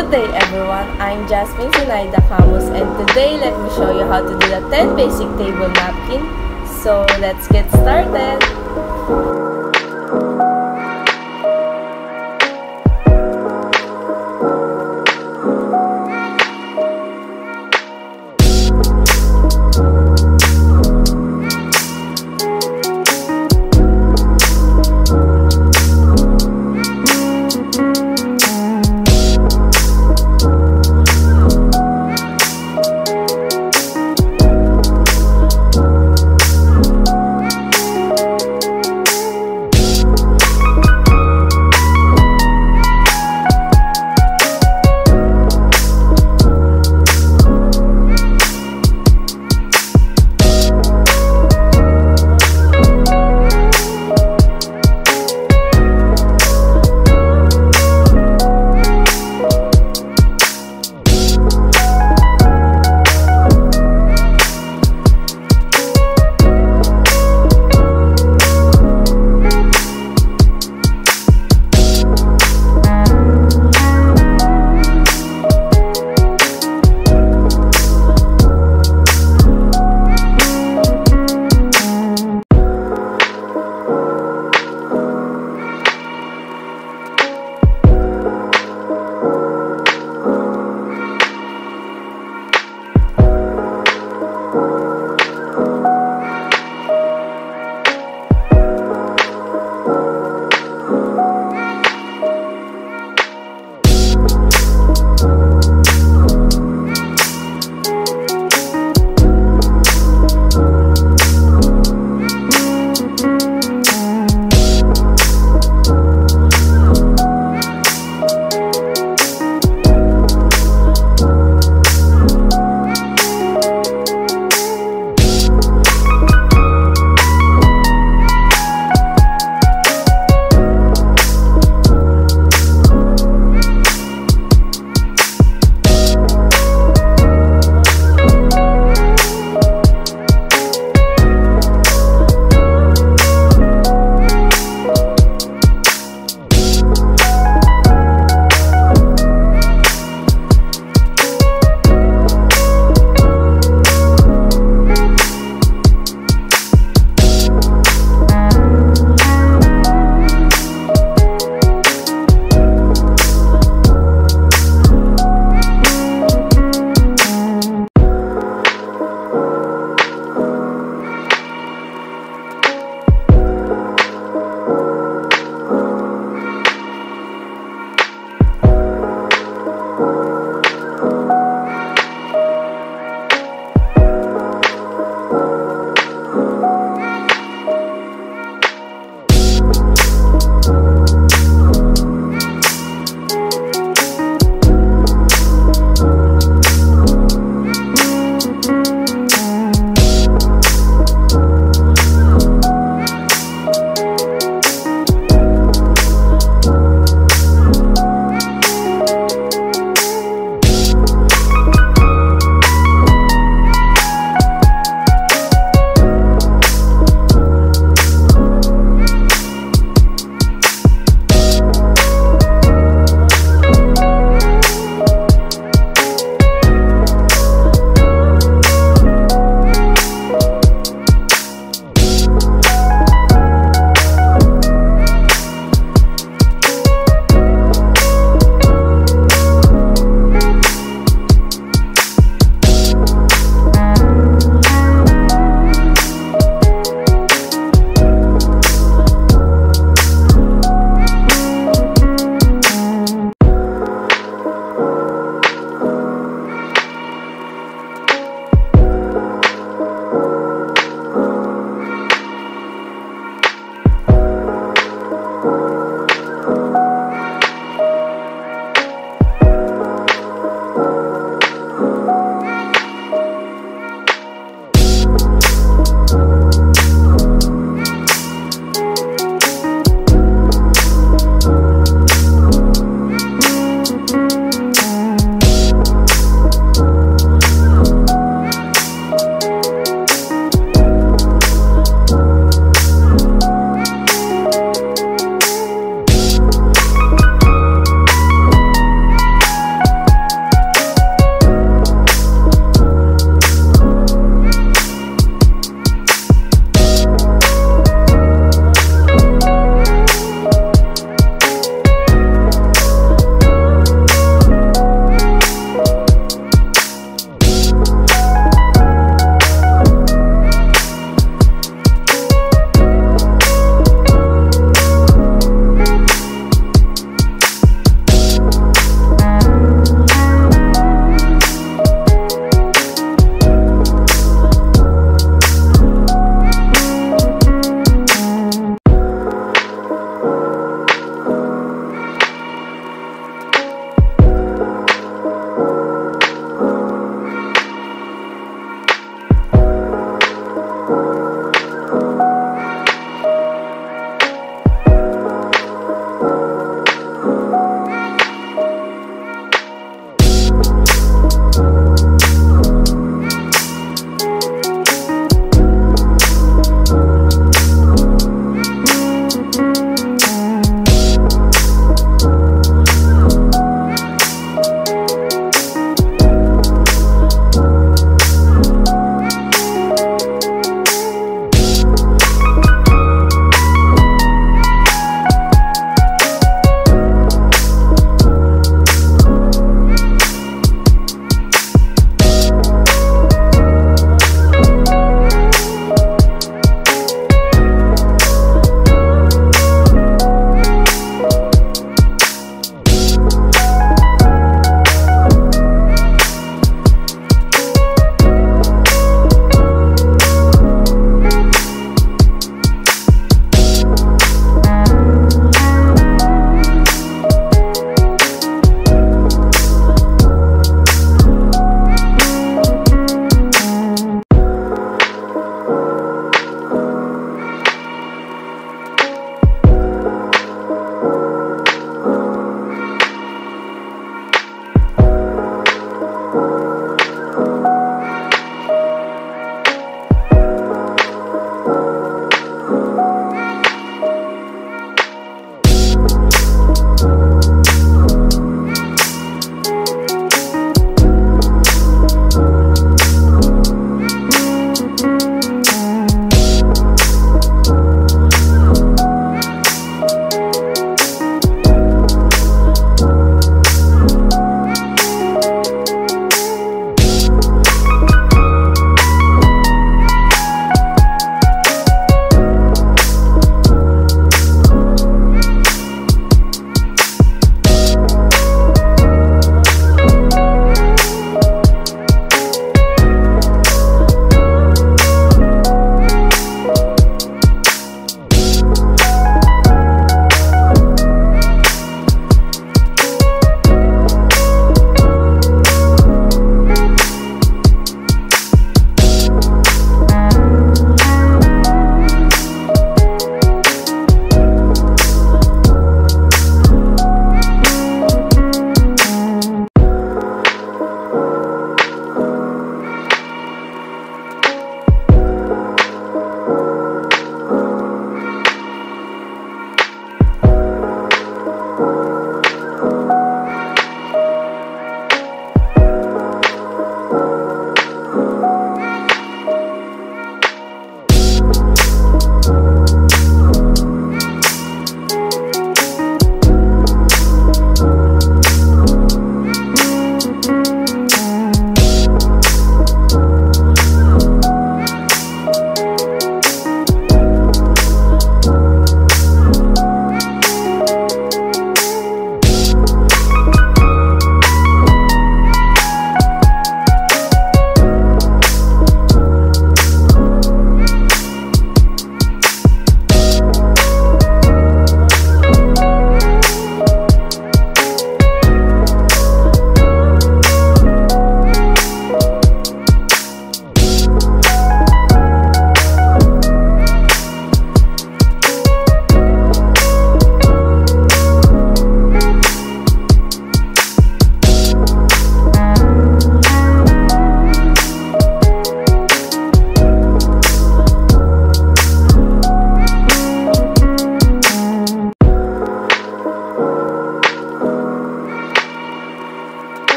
Good day everyone, I'm Jasmine Zenaida Camus and today let me show you how to do the 10 basic table napkin. So let's get started!